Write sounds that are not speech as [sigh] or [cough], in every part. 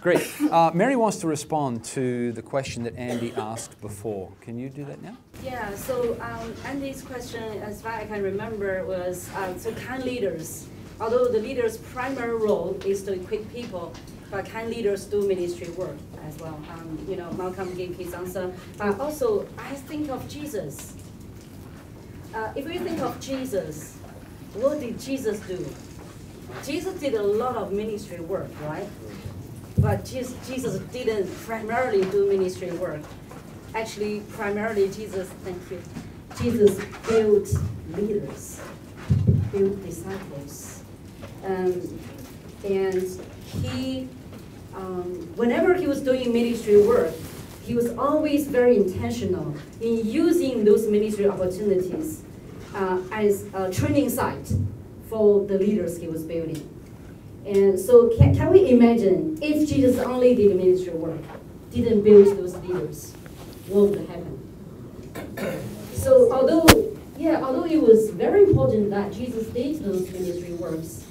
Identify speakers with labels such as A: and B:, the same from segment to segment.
A: Great. Uh, Mary wants to respond to the question that Andy asked before. Can you do that now?
B: Yeah, so um, Andy's question, as far as I can remember, was um, so can leaders, although the leader's primary role is to equip people, but can leaders do ministry work as well? Um, you know, Malcolm gave his answer. But also, I think of Jesus. Uh, if we think of Jesus, what did Jesus do? Jesus did a lot of ministry work, right? But Jesus, didn't primarily do ministry work. Actually, primarily Jesus, thank you, Jesus built leaders, built disciples. Um, and he, um, whenever he was doing ministry work, he was always very intentional in using those ministry opportunities uh, as a training site for the leaders he was building. And so can, can we imagine if Jesus only did ministry work, didn't build those leaders, what would happen? So although, yeah, although it was very important that Jesus did those ministry works,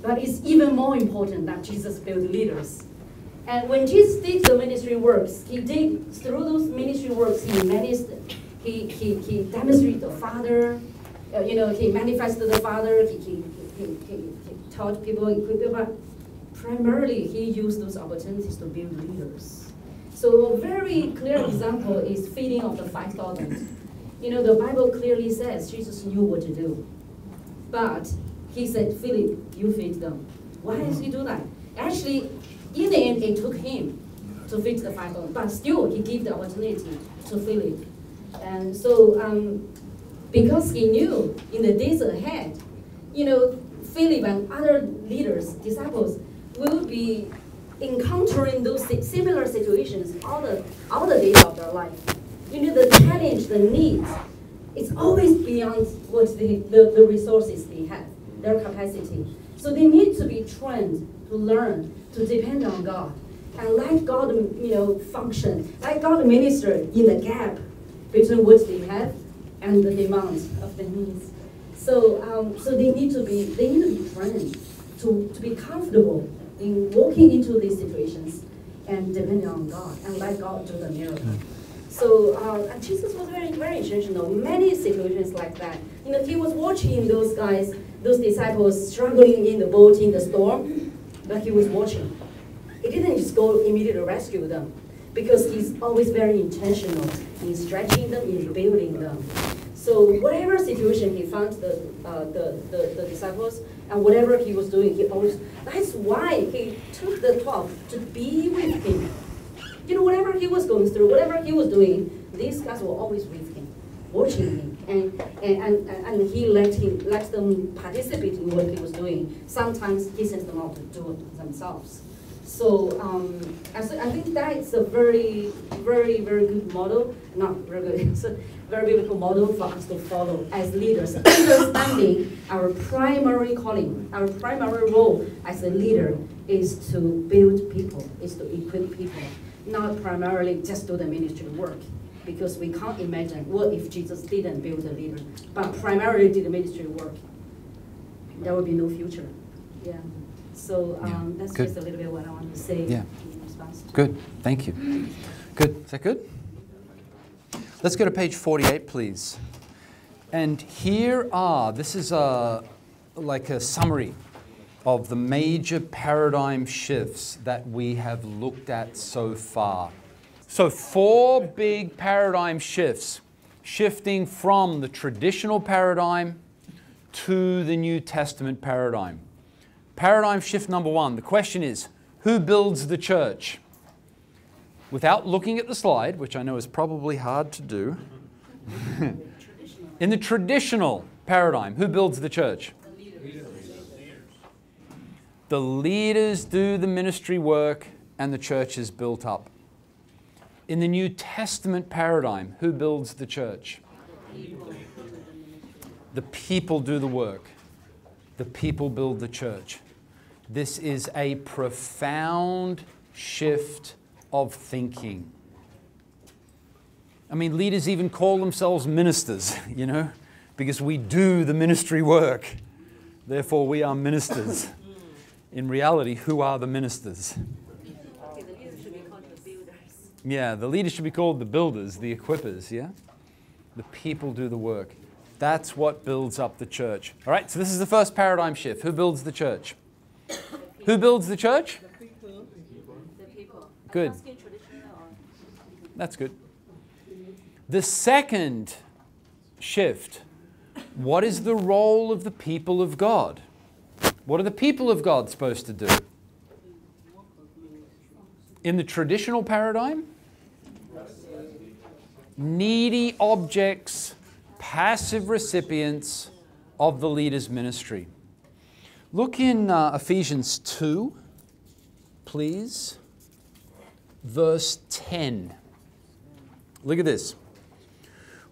B: but it's even more important that Jesus built leaders. And when Jesus did the ministry works, he did, through those ministry works, he managed, he, he, he demonstrated the Father, uh, you know, he manifested the Father, he, he, he, he, he taught people, people, but primarily he used those opportunities to build leaders. So a very clear example is feeding of the 5,000. You know, the Bible clearly says Jesus knew what to do. But he said, Philip, you feed them. Why does he do that? Actually, in the end, it took him to feed the 5,000, but still he gave the opportunity to Philip. And so, um, because he knew in the days ahead, you know, Philip and other leaders, disciples, will be encountering those similar situations all the, all the days of their life. You know, the challenge, the needs, it's always beyond what the, the, the resources they have, their capacity. So they need to be trained to learn, to depend on God, and let God, you know, function, let God minister in the gap between what they have and the demands of the needs. So, um, so they need to be, they need to be trained to, to be comfortable in walking into these situations and depending on God and let God do the miracle. So uh, and Jesus was very, very intentional. Many situations like that. You know, he was watching those guys, those disciples struggling in the boat in the storm, but he was watching. He didn't just go immediately rescue them because he's always very intentional in stretching them, in building them. So whatever situation he found the, uh, the, the, the disciples and whatever he was doing, he always, that's why he took the 12 to be with him. You know, whatever he was going through, whatever he was doing, these guys were always with him, watching him. And, and, and, and he let him let them participate in what he was doing. Sometimes he sent them out to do it themselves. So um, I, think that is a very, very, very good model. Not very good. [laughs] very biblical model for us to follow as leaders, understanding our primary calling, our primary role as a leader is to build people, is to equip people, not primarily just do the ministry work. Because we can't imagine what if Jesus didn't build a leader, but primarily did the ministry work. There would be no future. Yeah. So um,
A: Yeah,
B: that's
A: good.
B: just a little bit what I want to say
A: Yeah.
B: in response to
A: Good. Thank you. Good. Is that good? Let's go to page 48, please. And here are, this is a, like a summary of the major paradigm shifts that we have looked at so far. So, four big paradigm shifts shifting from the traditional paradigm to the New Testament paradigm. Paradigm shift number one the question is who builds the church? Without looking at the slide, which I know is probably hard to do, [laughs] in the traditional paradigm, who builds the church? The leaders do the ministry work and the church is built up. In the New Testament paradigm, who builds the church? The people do the work. The people build the church. This is a profound shift of thinking. I mean, leaders even call themselves ministers, [laughs] you know, because we do the ministry work. Therefore, we are ministers. In reality, who are the ministers? Yeah, the leaders should be called the builders, the equippers, yeah? The people do the work. That's what builds up the church. All right, so this is the first paradigm shift. Who builds the church? Who builds the church? Good. That's good. The second shift what is the role of the people of God? What are the people of God supposed to do? In the traditional paradigm, needy objects, passive recipients of the leader's ministry. Look in uh, Ephesians 2, please, verse 10. Look at this.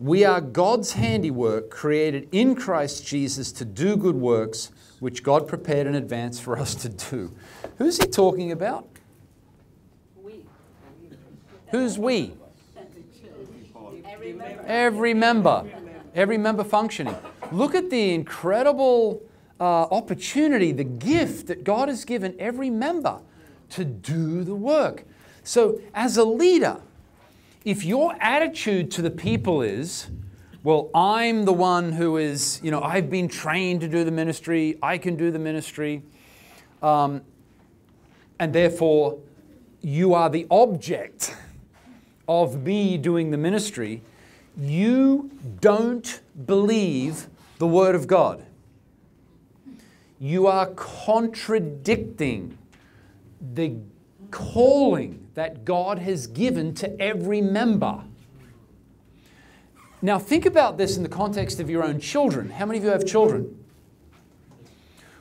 A: We are God's handiwork, created in Christ Jesus to do good works, which God prepared in advance for us to do. Who's he talking about?
B: We,
A: Who's we?
B: every member.
A: Every member. Every member functioning. Look at the incredible uh, opportunity, the gift that God has given every member to do the work. So, as a leader, if your attitude to the people is, well, I'm the one who is, you know, I've been trained to do the ministry, I can do the ministry, um, and therefore you are the object of me doing the ministry, you don't believe the Word of God. You are contradicting the calling that God has given to every member. Now, think about this in the context of your own children. How many of you have children?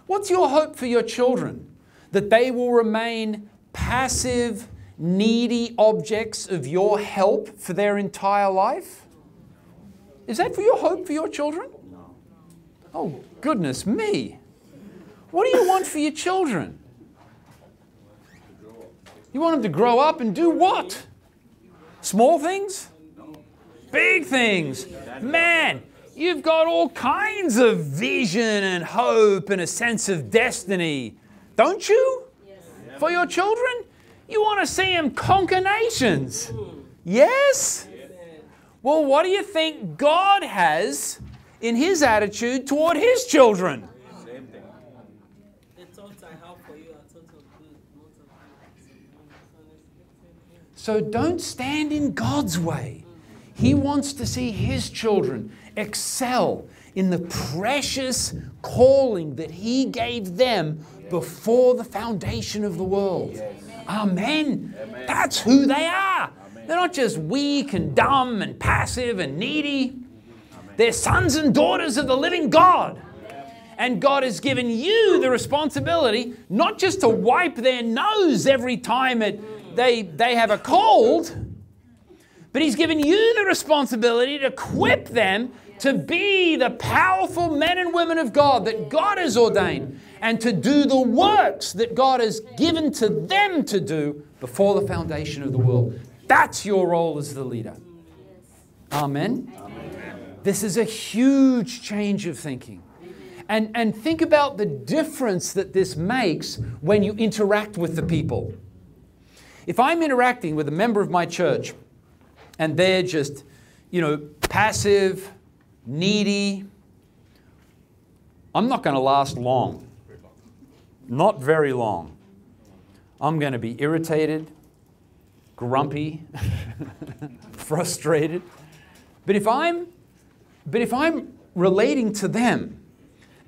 A: What's your hope for your children? That they will remain passive, needy objects of your help for their entire life? Is that for your hope for your children? Oh, goodness me. What do you want for your children? You want them to grow up and do what? Small things? Big things. Man, you've got all kinds of vision and hope and a sense of destiny, don't you? For your children? You want to see them conquer nations. Yes? Well, what do you think God has in his attitude toward his children?
C: The thoughts I have for you are thoughts of good, not of evil.
A: So don't stand in God's way. He wants to see His children excel in the precious calling that He gave them before the foundation of the world. Amen. That's who they are. They're not just weak and dumb and passive and needy. They're sons and daughters of the living God. And God has given you the responsibility not just to wipe their nose every time it, they, they have a cold, but He's given you the responsibility to equip them to be the powerful men and women of God that God has ordained and to do the works that God has given to them to do before the foundation of the world. That's your role as the leader. Amen. This is a huge change of thinking. And, and think about the difference that this makes when you interact with the people. If I'm interacting with a member of my church and they're just, you know, passive, needy, I'm not going to last long. Not very long. I'm going to be irritated, grumpy, [laughs] frustrated. But if I'm but if I'm relating to them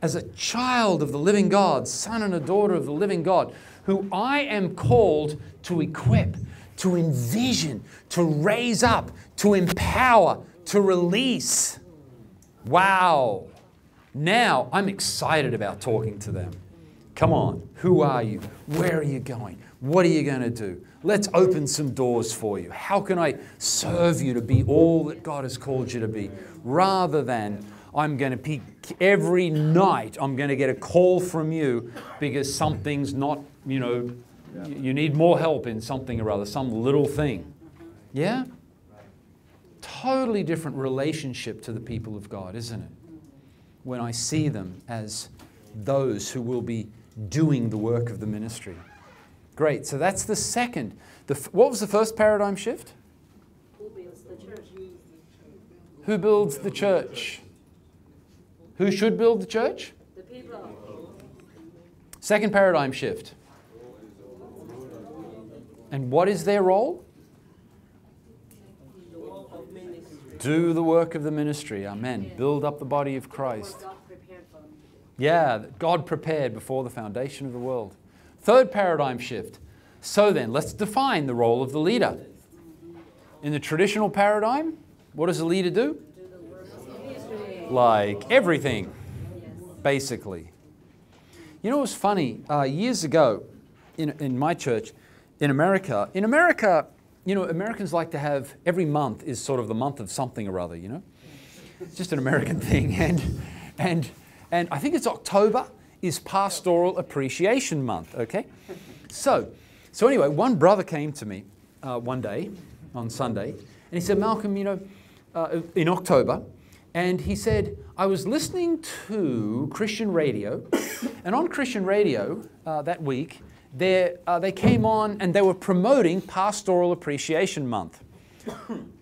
A: as a child of the living God, son and a daughter of the living God, who I am called to equip, to envision, to raise up, to empower, to release. Wow. Now I'm excited about talking to them. Come on, who are you? Where are you going? What are you going to do? Let's open some doors for you. How can I serve you to be all that God has called you to be? Rather than I'm going to be every night, I'm going to get a call from you because something's not, you know, you need more help in something or other, some little thing. Yeah? Totally different relationship to the people of God, isn't it? When I see them as those who will be doing the work of the ministry. Great. So that's the second. The, what was the first paradigm shift?
B: Who builds the church?
A: Who builds the church? Who should build the church?
B: The people.
A: Second paradigm shift. And what is their role?
C: The work of ministry.
A: Do the work of the ministry. Amen. Build up the body of Christ.
B: God prepared for them to do.
A: Yeah, God prepared before the foundation of the world. Third paradigm shift. So then, let's define the role of the leader. In the traditional paradigm, what does the leader do?
B: Do the work of the ministry.
A: Like everything, basically. You know, was funny. Uh, years ago, in, in my church, in America, in America, you know, Americans like to have every month is sort of the month of something or other. You know, it's just an American thing, [laughs] and and and I think it's October is Pastoral Appreciation Month. Okay, so so anyway, one brother came to me uh, one day on Sunday, and he said, Malcolm, you know, uh, in October, and he said, I was listening to Christian radio, and on Christian radio uh, that week, uh, they came on and they were promoting Pastoral Appreciation Month.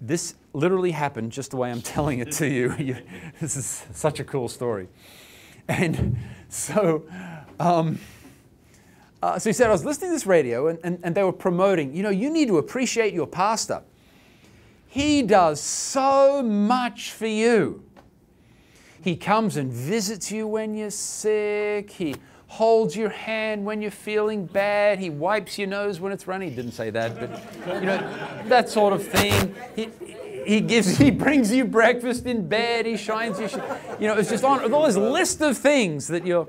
A: this literally happened just the way I'm telling it to you. [laughs] You- this is such a cool story. And so, um, uh, so he said, I was listening to this radio and, and, and they were promoting, you know, you need to appreciate your pastor. He does so much for you. He comes and visits you when you're sick. He holds your hand when you're feeling bad. He wipes your nose when it's runny. He didn't say that, but you know, that sort of thing. He, he gives, he brings you breakfast in bed. He shines you, you know, it's just on all this list of things that your,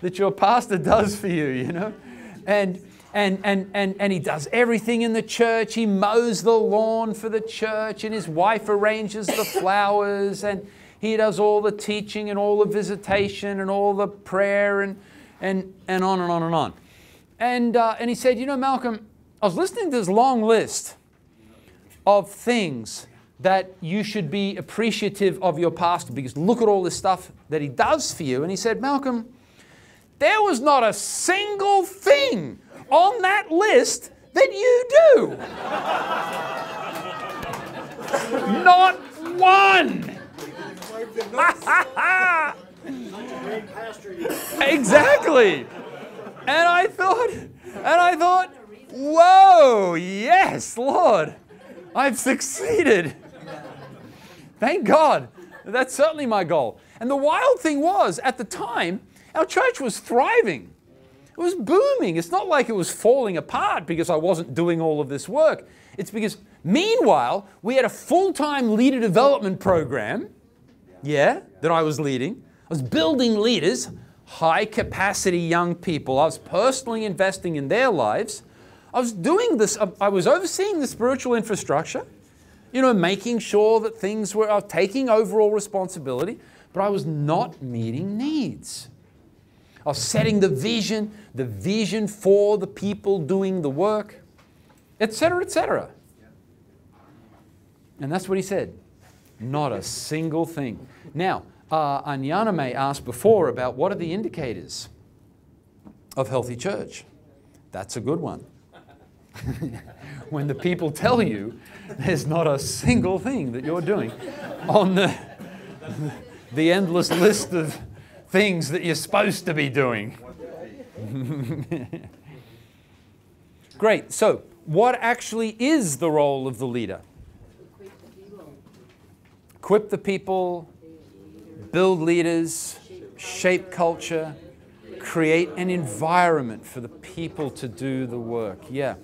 A: that your pastor does for you, you know, and and, and, and, and he does everything in the church. He mows the lawn for the church, and his wife arranges the flowers, and he does all the teaching and all the visitation and all the prayer and, and, and on and on and on. And, uh, and he said, You know, Malcolm, I was listening to this long list of things that you should be appreciative of your pastor because look at all this stuff that he does for you. And he said, Malcolm, there was not a single thing on that list that you do. not one. [laughs] exactly. And I thought, and I thought, whoa, yes, Lord, I've succeeded. Thank God. That's certainly my goal. And the wild thing was, at the time, our church was thriving. It was booming. It's not like it was falling apart because I wasn't doing all of this work. It's because, meanwhile, we had a full time leader development program, yeah, that I was leading. I was building leaders, high capacity young people. I was personally investing in their lives. I was doing this, I was overseeing the spiritual infrastructure, you know, making sure that things were, was taking overall responsibility, but I was not meeting needs. Was setting the vision, the vision for the people doing the work, etc., etc. And that's what he said. Not a single thing. Now, uh, Anyaname asked before about what are the indicators of healthy church. That's a good one. [laughs] when the people tell you there's not a single thing that you're doing on the, [laughs] the endless list of things that you're supposed to be doing. [laughs] Great. So, what actually is the role of the leader? Equip the people, build leaders, shape culture, create an environment for the people to do the work. Yeah.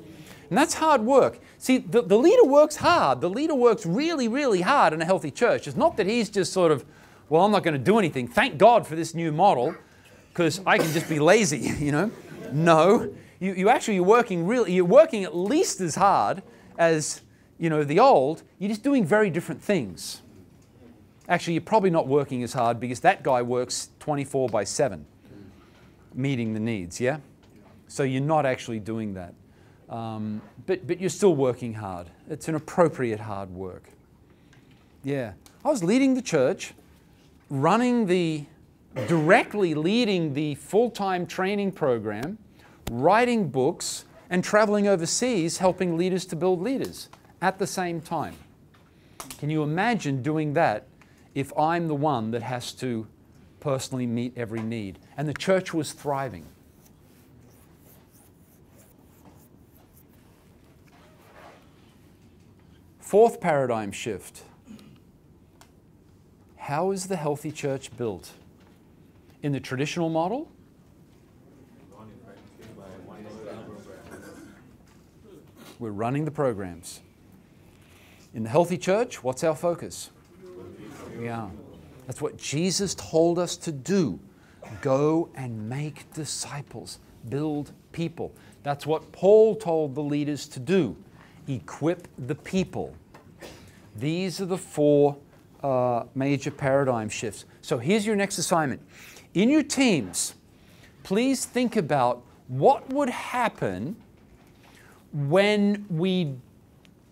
A: And that's hard work. See, the, the leader works hard. The leader works really, really hard in a healthy church. It's not that he's just sort of, well, I'm not going to do anything. Thank God for this new model because I can just be lazy, [laughs] you know? No. You, you actually, you're working really, you're working at least as hard as, you know, the old. You're just doing very different things. Actually, you're probably not working as hard because that guy works 24 by 7, meeting the needs, yeah? So you're not actually doing that. Um, but, but you're still working hard. It's an appropriate hard work. Yeah. I was leading the church, running the, directly leading the full time training program, writing books, and traveling overseas helping leaders to build leaders at the same time. Can you imagine doing that if I'm the one that has to personally meet every need? And the church was thriving. Fourth paradigm shift. How is the healthy church built? In the traditional model? We're running the programs. In the healthy church, what's our focus? Yeah. That's what Jesus told us to do. Go and make disciples, build people. That's what Paul told the leaders to do equip the people. These are the four uh, major paradigm shifts. So here's your next assignment. In your teams, please think about what would happen when we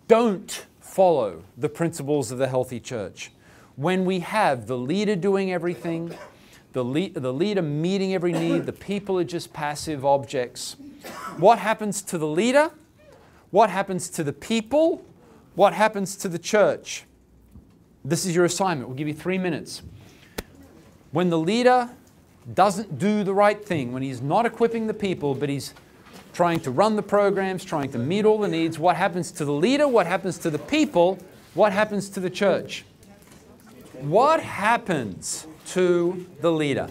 A: don't follow the principles of the healthy church. When we have the leader doing everything, the, le- the leader meeting every need, the people are just passive objects. What happens to the leader? What happens to the people? What happens to the church? This is your assignment. We'll give you three minutes. When the leader doesn't do the right thing, when he's not equipping the people, but he's trying to run the programs, trying to meet all the needs, what happens to the leader? What happens to the people? What happens to the church? What happens to the leader?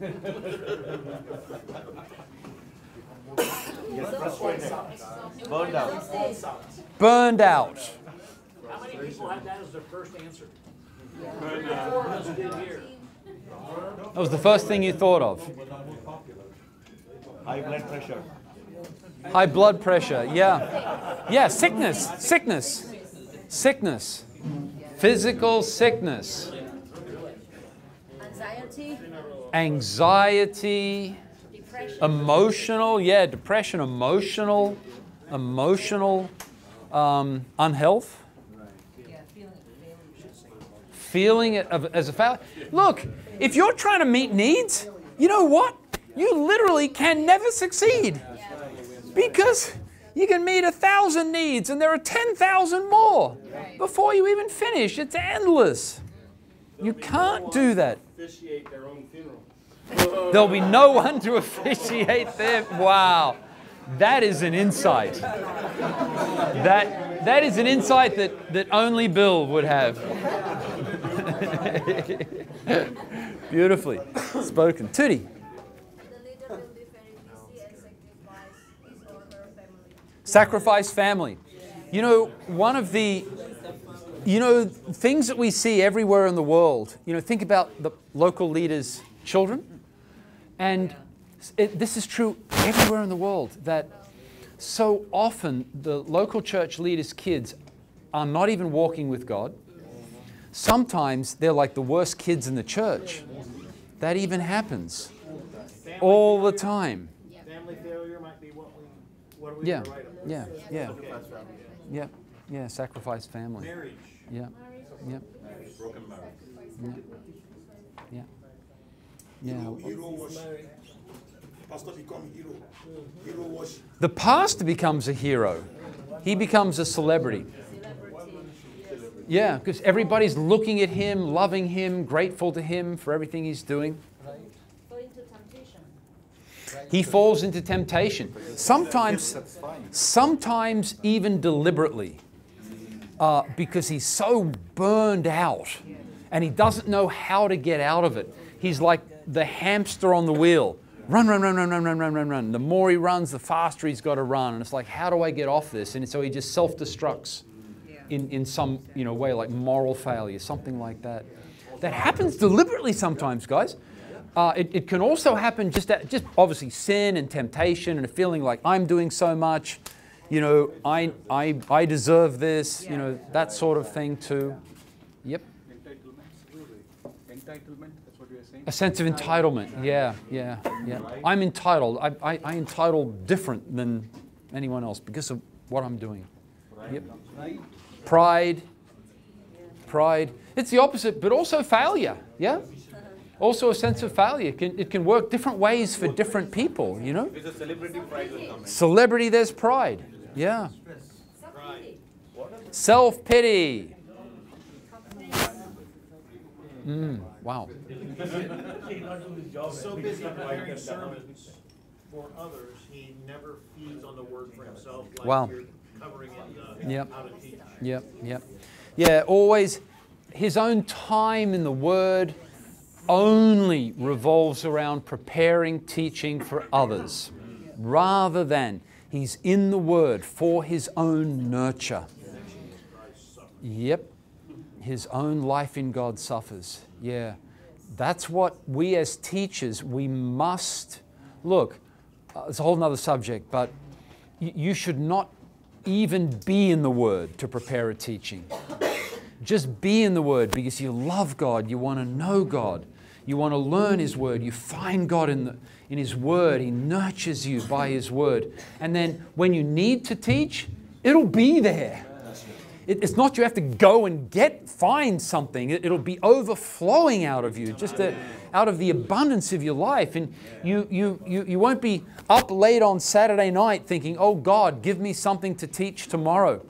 A: [laughs]
D: Burned out.
A: Burned out.
E: How many people had that as their first answer? That's good here.
A: That was the first thing you thought of.
D: High blood pressure.
A: High blood pressure, yeah. Yeah, sickness, sickness, sickness, physical sickness,
B: Anxiety,
A: anxiety,
B: depression.
A: emotional, yeah, depression, emotional, emotional um, unhealth. Feeling of, as a failure. Look, if you're trying to meet needs, you know what? You literally can never succeed because you can meet a thousand needs and there are 10,000 more before you even finish. It's endless. You can't do that. There'll be no one to [laughs] officiate them. Wow. That is an insight. That, that is an insight that, that only Bill would have. [laughs] Beautifully spoken. Tootie.
F: Sacrifice family.
A: You know, one of the, you know, things that we see everywhere in the world, you know, think about the local leaders' children. And it, this is true everywhere in the world that so often the local church leaders' kids are not even walking with God. Sometimes they're like the worst kids in the church. That even happens all the time.
G: Family failure might be what we, what are we
A: Yeah,
G: gonna write on?
A: yeah, yeah. Yeah, yeah, sacrifice family.
G: Marriage.
A: Yeah, yeah,
D: Broken marriage.
A: yeah. Yeah.
H: Hero worship. Pastor become hero. Hero worship.
A: The pastor becomes a hero. He becomes a celebrity. Yeah, because everybody's looking at him, loving him, grateful to him for everything he's doing. He falls into temptation. Sometimes, sometimes even deliberately, uh, because he's so burned out and he doesn't know how to get out of it. He's like the hamster on the wheel. Run, run, run, run, run, run, run, run, run. The more he runs, the faster he's got to run. And it's like, how do I get off this? And so he just self destructs in, in some you know, way, like moral failure, something like that. That happens deliberately sometimes, guys. Uh, it, it can also happen just at, just obviously sin and temptation and a feeling like I'm doing so much, you know, I, I, I deserve this, you know, that sort of thing too. Yep.
I: Entitlement, that's what you're saying?
A: A sense of entitlement. Yeah, yeah, yeah. I'm entitled. I, I, I entitle different than anyone else because of what I'm doing. Yep. Pride. Pride. It's the opposite, but also failure. Yeah? Also, a sense of failure. It can, it can work different ways for different people, you know?
D: With a celebrity pride will come in.
A: Celebrity, there's pride. Yeah. Self pity. Mm, wow. [laughs]
G: So busy preparing sermons for others, he never feeds on the word for himself
A: Wow.
G: like you're covering in the uh,
A: Yep.
G: how to teach.
A: Yep, yep. Yeah, always his own time in the Word only revolves around preparing teaching for others rather than he's in the Word for his own nurture. Yep, his own life in God suffers. Yeah, that's what we as teachers, we must look. Uh, it's a whole other subject, but you should not even be in the Word to prepare a teaching. Just be in the Word because you love God, you want to know God, you want to learn His Word, you find God in, the, in His Word, He nurtures you by His Word. And then when you need to teach, it'll be there. It- it's not you have to go and get, find something. It, will be overflowing out of you, just a, out of the abundance of your life. And you, you, you, you won't be up late on Saturday night thinking, oh God, give me something to teach tomorrow.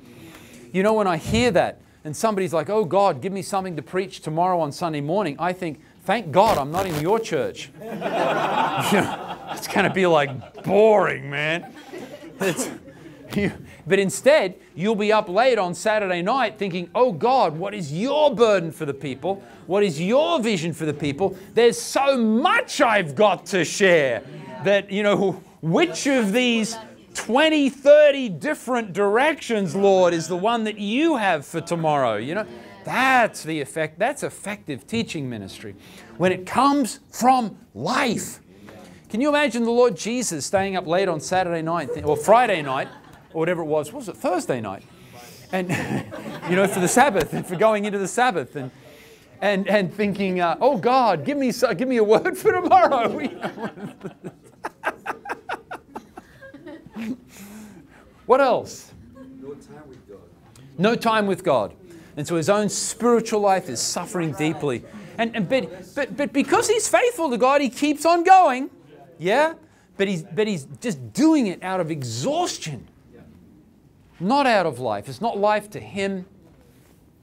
A: You know, when I hear that and somebody's like, oh God, give me something to preach tomorrow on Sunday morning, I think, thank God I'm not in your church. [laughs] It's going to be like boring, man. It's, you, but instead, you'll be up late on Saturday night thinking, oh God, what is your burden for the people? What is your vision for the people? There's so much I've got to share that, you know, which of these 20, 30 different directions, Lord, is the one that you have for tomorrow? You know, that's the effect, that's effective teaching ministry. When it comes from life. Can you imagine the Lord Jesus staying up late on Saturday night or Friday night or whatever it was? Was it Thursday night? And [laughs] you know, for the Sabbath and [laughs] for going into the Sabbath and and and thinking, uh, oh God, give me so, give me a word [laughs] for tomorrow. what else?
I: No time with God.
A: No time with God. And so his own spiritual life is suffering deeply. And, and but, but, but because he's faithful to God, he keeps on going. Yeah? But he's, but he's just doing it out of exhaustion, not out of life. It's not life to him.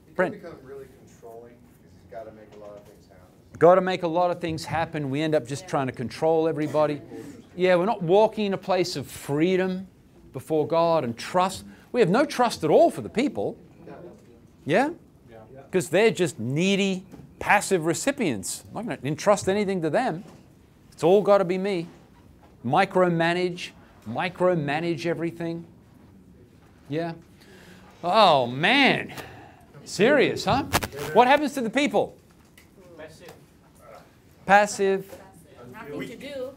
I: He
A: Brent.
I: become really controlling because he's got to make a lot of things happen.
A: Got to make a lot of things happen. We end up just trying to control everybody. Yeah, we're not walking in a place of freedom before God and trust. We have no trust at all for the people. Yeah? Because they're just needy, passive recipients. I'm not going to entrust anything to them. It's all got to be me. Micromanage, micromanage everything. Yeah. Oh, man. Serious, huh? What happens to the people? Passive.
B: Nothing to do.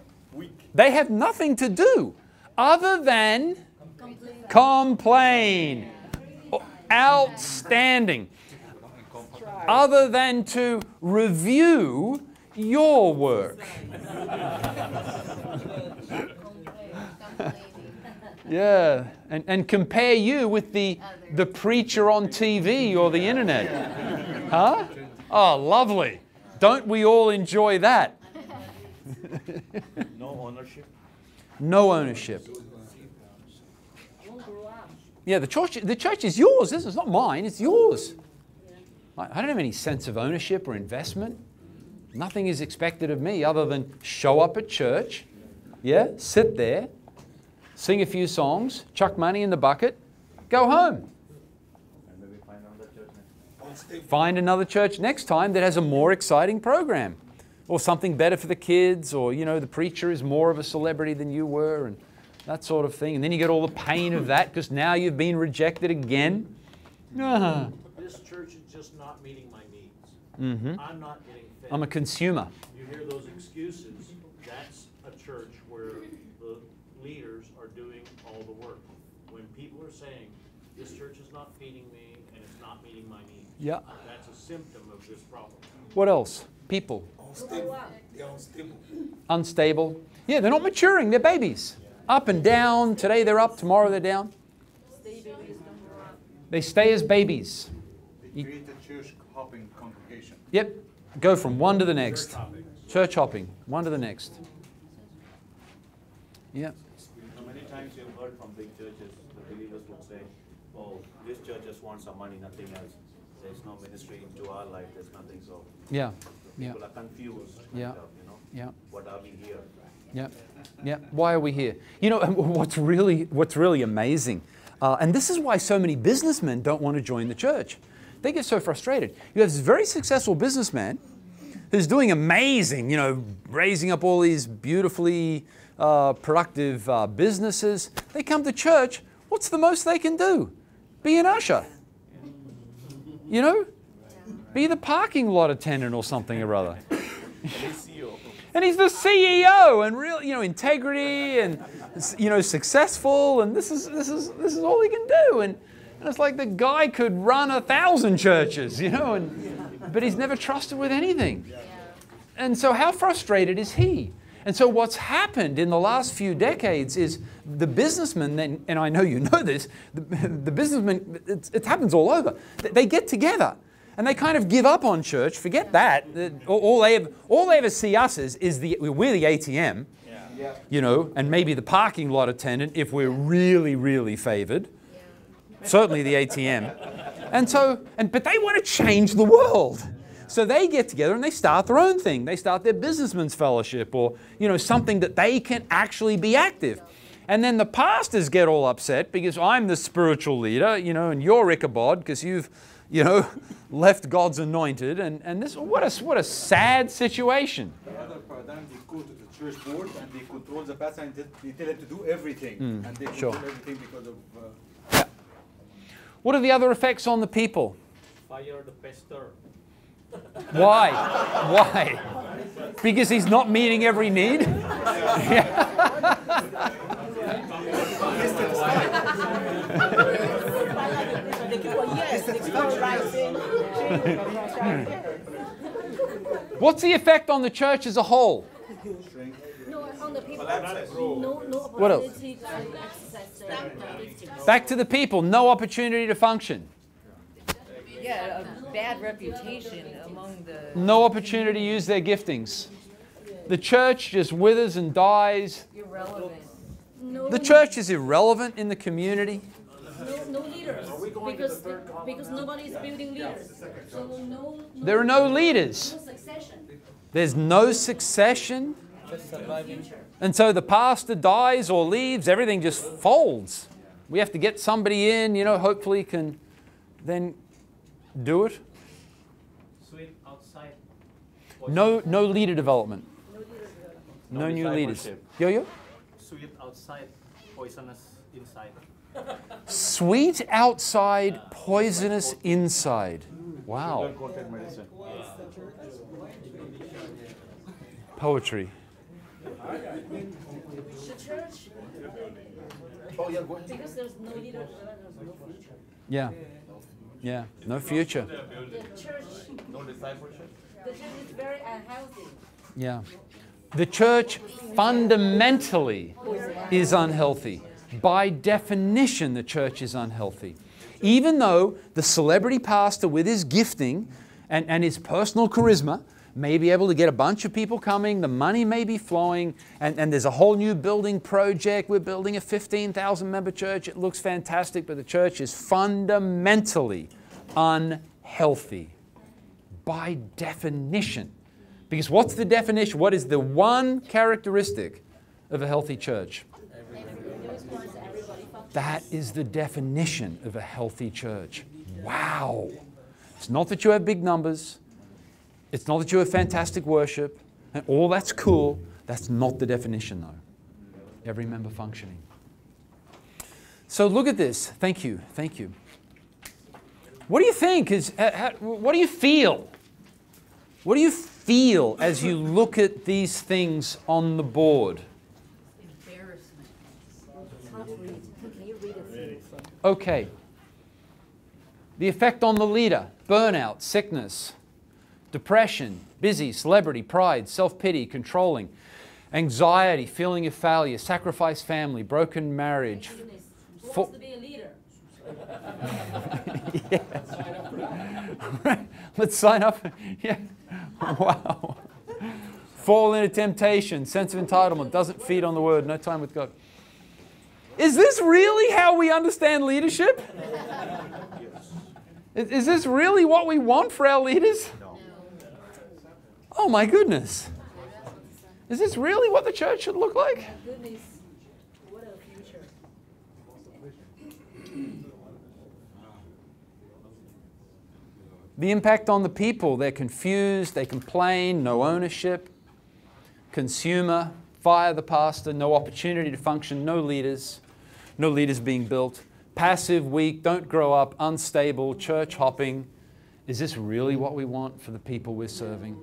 A: They have nothing to do other than complain. Outstanding. Other than to review your work. [laughs] [laughs] Yeah, and, and compare you with the, the preacher on TV or the internet. Huh? Oh, lovely. Don't we all enjoy that?
D: No ownership.
A: No ownership. Yeah, the church, the church is yours. This is not mine, it's yours. I I don't have any sense of ownership or investment. Nothing is expected of me other than show up at church, yeah, sit there, sing a few songs, chuck money in the bucket, go home.
D: And maybe find another church next.
A: Find another church next time that has a more exciting program or something better for the kids or you know the preacher is more of a celebrity than you were and that sort of thing and then you get all the pain of that because now you've been rejected again Ah.
G: This church is just not meeting my needs.
A: Mhm.
G: I'm not getting fed.
A: i'm a consumer
G: You hear those excuses, that's a church where leaders are doing all the work. When people are saying, this church is not feeding me and it's not meeting my needs.
A: Yeah.
G: That's a symptom of this problem.
A: what else people
H: Unstable. They're unstable.
A: unstable yeah they're not maturing they're babies up and down today they're up tomorrow they're down
B: Stay babies don't grow up.
A: they stay as babies
I: They create a church hopping congregation.
A: Yep. Go from one to the next. Church hopping. One to the next. Yeah.
D: So many times you've heard from big churches, the believers would say, oh, this wants our money, nothing else. There's no ministry into our life, there's nothing, so
A: Yeah. Yeah.
D: are confused,
A: Yeah.
D: of, you know?
A: Yeah.
D: What are we here?
A: Yeah, yeah. Why are we here? You know, [laughs] what's really what's really amazing, uh, and this is why so many businessmen don't want to join the church. They get so frustrated. You have this very successful businessman who's doing amazing. You know, raising up all these beautifully uh, productive uh, businesses. They come to church. What's the most they can do? Be an usher. You know, be the parking lot attendant or something or other and he's the CEO and real, you know, integrity and you know, successful, and this is this is this is all he can do. And, and it's like the guy could run a thousand churches, you know, and but he's never trusted with anything. And so how frustrated is he? And so what's happened in the last few decades is the businessmen, and and I know you know this, the, the businessmen, it, it happens all over. They get together and they kind of give up on church. Forget that. All- All they ever, all they ever see us as is the we're the ATM, you know, and maybe the parking lot attendant if we're really really favored. Certainly the ATM. And so, and but they want to change the world. So they get together and they start their own thing. They start their businessmen's fellowship or you know something that they can actually be active. And then the pastors get all upset because I'm the spiritual leader, you know, and you're Ichabod because you've, you know, [laughs] left God's anointed. And, and this, what a, what a sad situation.
I: The other paradigm, they go to the church board and they control the pastor and they they tell him to do everything.
A: Mm,
I: and they
A: sure.
I: everything because of. Uh,
A: What are the other effects on the people?
G: Fire the pastor.
A: Why? Why? Because he's not meeting every need? [laughs] What's the effect on the church as a whole? What else? Back to the people, no opportunity to function.
J: Yeah, a bad reputation among the.
A: No opportunity to use their giftings. The church just withers and dies.
J: Irrelevant.
B: No,
A: The church is irrelevant in the community.
B: no, no leaders, because, because nobody is building leaders. So no, no.
A: There are no leaders.
B: No succession.
A: There's no succession. And so the pastor dies or leaves, everything just folds. We have to get somebody in, you know, hopefully can then do it.
G: Sweet outside.
A: No, no leader development. No new leaders. Yo yo?
G: Sweet outside, poisonous inside.
A: Sweet outside, poisonous inside. Wow.
D: Content.
A: Poetry.
B: The church,
I: yeah,
A: Yeah. Yeah. No future.
B: The church,
D: No discipleship?
B: the church is very unhealthy.
A: Yeah. The church fundamentally is unhealthy. By definition, the church is unhealthy. Even though the celebrity pastor, with his gifting and, and his personal charisma, may be able to get a bunch of people coming, the money may be flowing, and, and there's a whole new building project. We're building a 15,000 member church. It looks fantastic, but the church is fundamentally unhealthy by definition. Because what's the definition? What is the one characteristic of a healthy church? That is the definition of a healthy church. Wow. It's not that you have big numbers, it's not that you have fantastic worship, and all that's cool. That's not the definition, though. Every member functioning. So look at this. Thank you. Thank you. What do you think? Is, uh, how, what do you feel? What do you feel as you look at these things on the board? Okay. The effect on the leader burnout, sickness, depression, busy, celebrity, pride, self pity, controlling, anxiety, feeling of failure, sacrifice family, broken marriage.
B: Goodness, wants to be a leader? [laughs] [laughs]
A: Let's sign up. [laughs] Yeah. Wow. fall into temptation, sense of entitlement, doesn't feed on the word, no time with God. Is this really how we understand leadership? Is, is this really what we want for our leaders? Oh my goodness. Is this really what the church should look like?
B: Goodness, what a future.
A: The impact on the people, they're confused, they complain, no ownership, consumer, fire the pastor, no opportunity to function, no leaders, no leaders being built, passive, weak, don't grow up, unstable, church hopping. Is this really what we want for the people we're serving?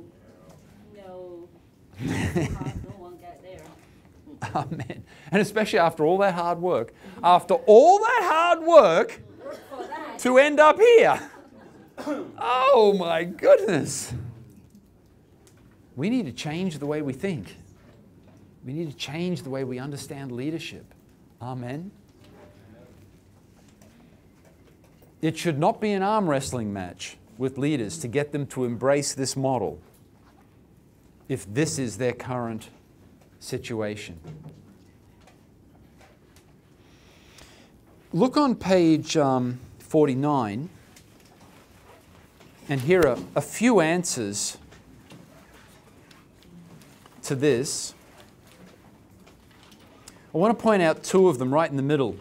B: No, no one get there. [laughs]
A: Amen. And especially after all that hard work, after all that hard work to end up here. Oh my goodness. We need to change the way we think. We need to change the way we understand leadership. Amen. It should not be an arm wrestling match with leaders to get them to embrace this model if this is their current situation. Look on page um, 49, and here are a few answers to this. I want to point out two of them right in the middle.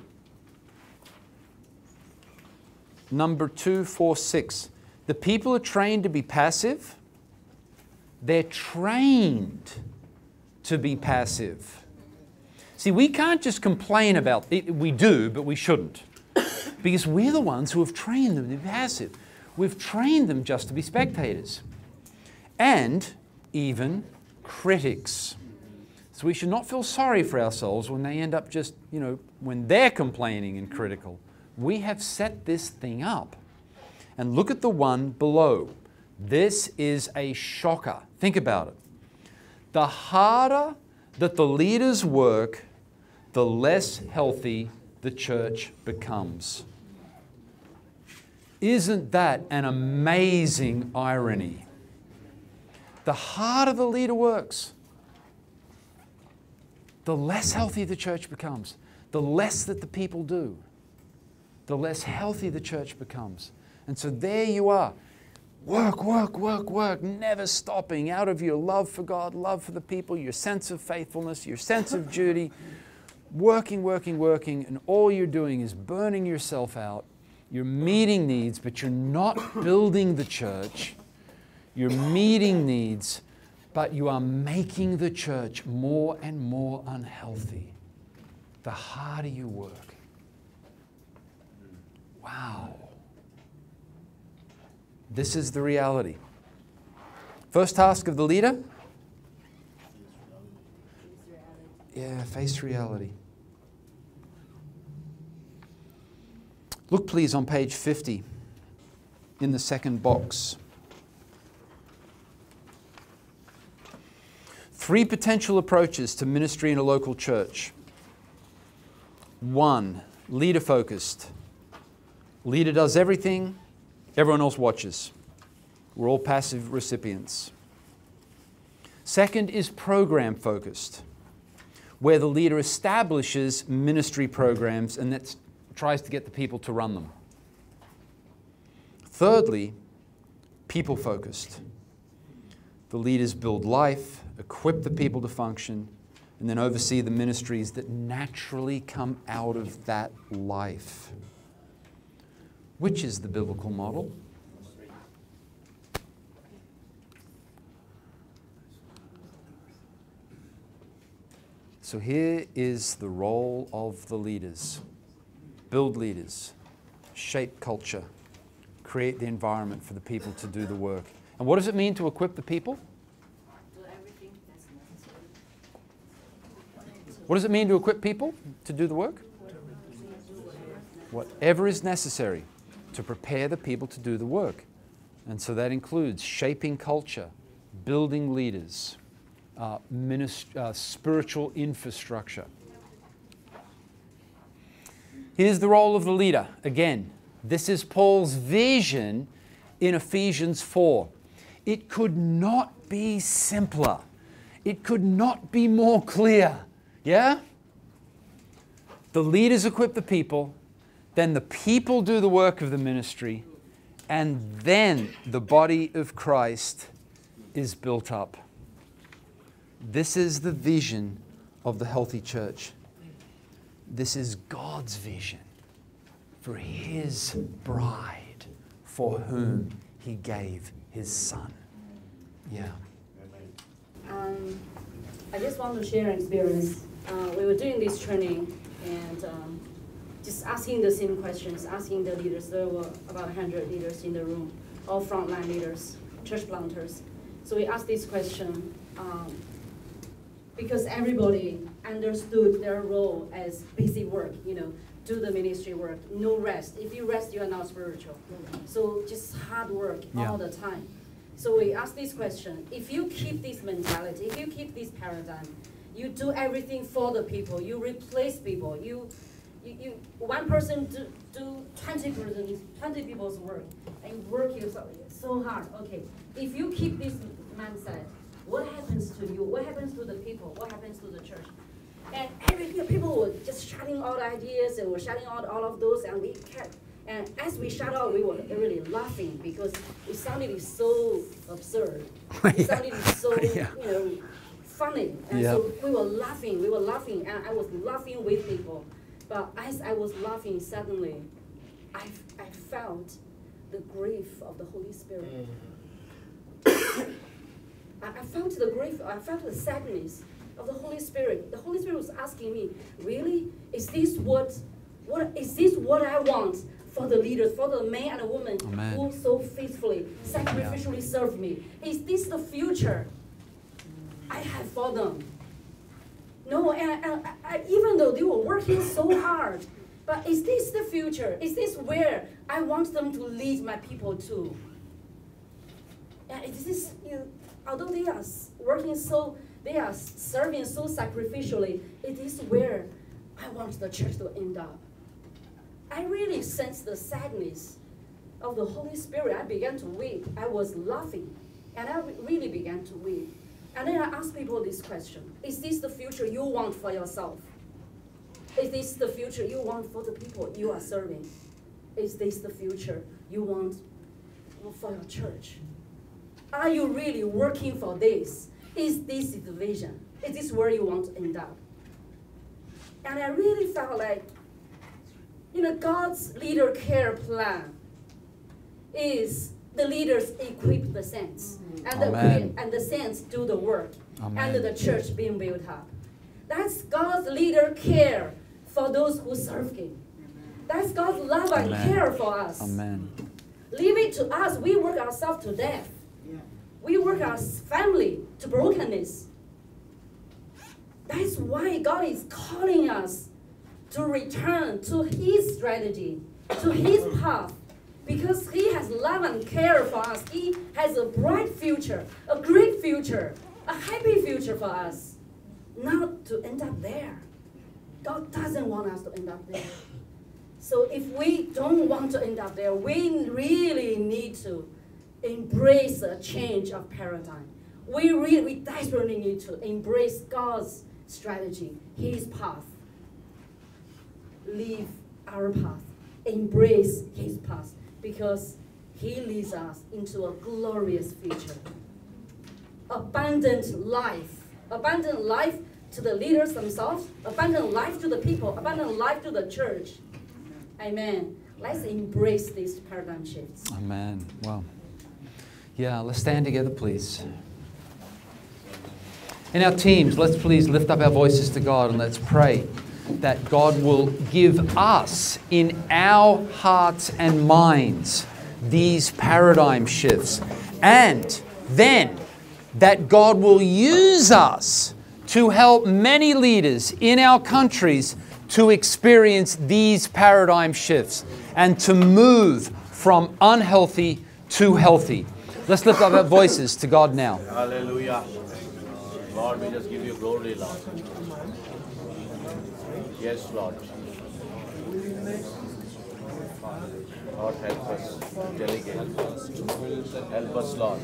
A: Number 246. The people are trained to be passive. They're trained to be passive. See, we can't just complain about it. We do, but we shouldn't. Because we're the ones who have trained them to be passive. We've trained them just to be spectators. And even critics. So we should not feel sorry for ourselves when they end up just, you know, when they're complaining and critical. We have set this thing up. And look at the one below. This is a shocker. Think about it. The harder that the leaders work, the less healthy the church becomes. Isn't that an amazing irony? The harder the leader works, the less healthy the church becomes. The less that the people do, the less healthy the church becomes. And so there you are. Work, work, work, work, never stopping out of your love for God, love for the people, your sense of faithfulness, your sense of duty, working, working, working, and all you're doing is burning yourself out. You're meeting needs, but you're not building the church. You're meeting needs, but you are making the church more and more unhealthy the harder you work. Wow. This is the reality. First task of the leader? Yeah, face reality. Look, please, on page 50 in the second box. Three potential approaches to ministry in a local church. One, leader focused. Leader does everything, everyone else watches. We're all passive recipients. Second is program focused, where the leader establishes ministry programs and that tries to get the people to run them. Thirdly, people focused. The leaders build life, equip the people to function, and then oversee the ministries that naturally come out of that life. Which is the biblical model? So here is the role of the leaders build leaders, shape culture, create the environment for the people to do the work. And what does it mean to equip the people? What does it mean to equip people to do the work? Whatever is necessary to prepare the people to do the work. And so that includes shaping culture, building leaders, uh, uh, spiritual infrastructure. Here's the role of the leader. Again, this is Paul's vision in Ephesians 4. It could not be simpler. It could not be more clear. Yeah? The leaders equip the people, then the people do the work of the ministry, and then the body of Christ is built up. This is the vision of the healthy church. This is God's vision for His bride for whom He gave His Son. Yeah.
B: Um, I just want to share an experience. Uh, we were doing this training and um, just asking the same questions, asking the leaders. There were about 100 leaders in the room, all frontline leaders, church planters. So we asked this question um, because everybody understood their role as busy work, you know, do the ministry work, no rest. If you rest, you are not spiritual. So just hard work
A: Yeah.
B: all the time. So we ask this question, if you keep this mentality, if you keep this paradigm, you do everything for the people, you replace people, you, you, you one person do, do 20 person, 20 people's work and work yourself so hard. Okay, if you keep this mindset, what happens to you? What happens to the people? What happens to the church? And every year, people were just shouting out ideas and were shouting out all of those, and we kept. And as we shout out, we were really laughing because it sounded so absurd. It [laughs] sounded so [laughs]
A: Yeah.
B: you know funny, and
A: Yep.
B: so we were laughing. We were laughing, and I was laughing with people. But as I was laughing, suddenly, I I felt the grief of the Holy Spirit. Mm-hmm. [coughs] I, I felt the grief, I felt the sadness of the Holy Spirit. The Holy Spirit was asking me, really? Is this what, what is this what I want for the leaders, for the man and the woman
A: Amen.
B: who so faithfully, sacrificially serve me? Is this the future I have for them? No, and, and I, even though they were working so hard, but is this the future? Is this where I want them to lead my people to? And is, you know, although they are working so, they are serving so sacrificially, it is where I want the church to end up. I really sensed the sadness of the Holy Spirit. I began to weep. I was laughing, and I really began to weep. And then I ask people this question Is this the future you want for yourself? Is this the future you want for the people you are serving? Is this the future you want for your church? Are you really working for this? Is this the vision? Is this where you want to end up? And I really felt like, you know, God's leader care plan is the leaders equip the saints, mm-hmm. and the, and the saints do the work,
A: Amen.
B: and the church being built up. That's God's leader care for those who serve Him. That's God's love and
A: Amen.
B: care for us.
A: Amen.
B: Leave it to us. We work ourselves to death. We work our family to brokenness. That's why God is calling us to return to His strategy, to His path, because He has love and care for us. He has a bright future, a great future, a happy future for us. Not to end up there. God doesn't want us to end up there. So if we don't want to end up there, we really need to embrace a change of paradigm. We really, we desperately need to embrace God's strategy, His path. Leave our path, embrace His path, because He leads us into a glorious future. Abundant life, abundant life to the leaders themselves, abundant life to the people, abundant life to the church. Amen. Let's embrace these paradigm shifts.
A: Amen. Wow. Yeah, let's stand together, please. In our teams, let's please lift up our voices to God and let's pray that God will give us in our hearts and minds these paradigm shifts. And then that God will use us to help many leaders in our countries to experience these paradigm shifts and to move from unhealthy to healthy. Let's lift up our voices to God now.
D: Hallelujah. Lord, we just give you glory, Lord. Yes, Lord. Lord, help us delegate. Help us, Lord.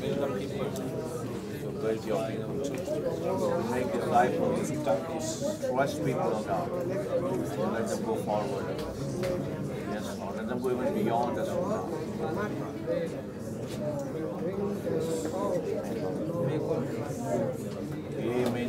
D: build your to make disciples, to trust people of God, let them go forward. Yes, Lord, let them go even beyond us, Lord. Amen.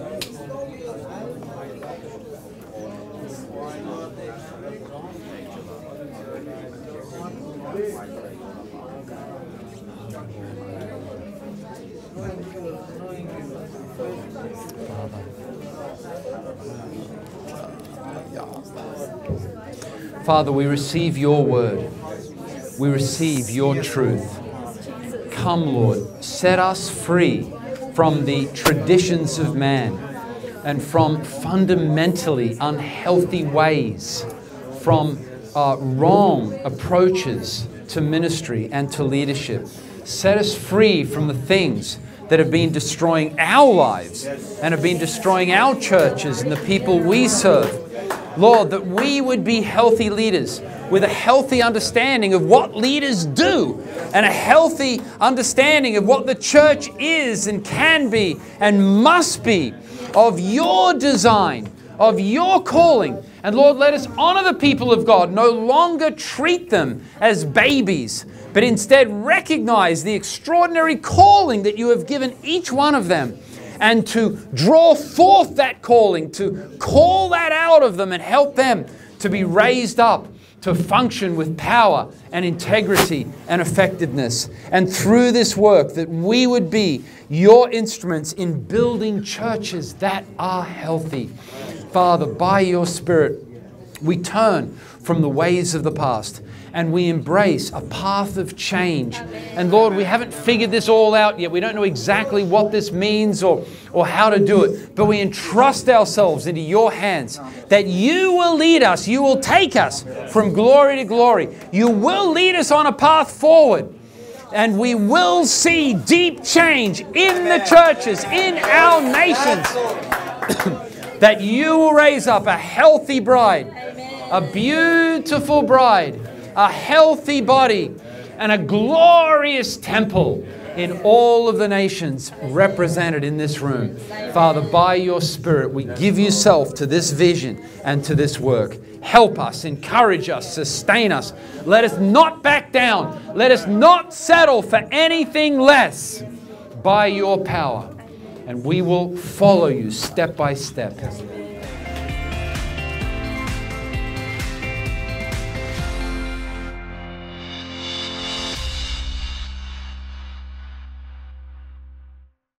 A: Father, we receive your word. We receive your truth. Come, Lord, set us free from the traditions of man and from fundamentally unhealthy ways, from uh, wrong approaches to ministry and to leadership. Set us free from the things that have been destroying our lives and have been destroying our churches and the people we serve. Lord, that we would be healthy leaders with a healthy understanding of what leaders do and a healthy understanding of what the church is and can be and must be of your design, of your calling. And Lord, let us honor the people of God, no longer treat them as babies, but instead recognize the extraordinary calling that you have given each one of them and to draw forth that calling, to call that out of them and help them to be raised up to function with power and integrity and effectiveness. And through this work, that we would be your instruments in building churches that are healthy. Father, by your Spirit, we turn from the ways of the past and we embrace a path of change. And Lord, we haven't figured this all out yet. We don't know exactly what this means or, or how to do it, but we entrust ourselves into your hands that you will lead us, you will take us from glory to glory. You will lead us on a path forward. And we will see deep change in the churches, in our nations. [coughs] that you will raise up a healthy bride, a beautiful bride, a healthy body, and a glorious temple in all of the nations represented in this room. Father, by your Spirit, we give yourself to this vision and to this work. Help us, encourage us, sustain us. Let us not back down. Let us not settle for anything less by your power. And we will follow you step by step.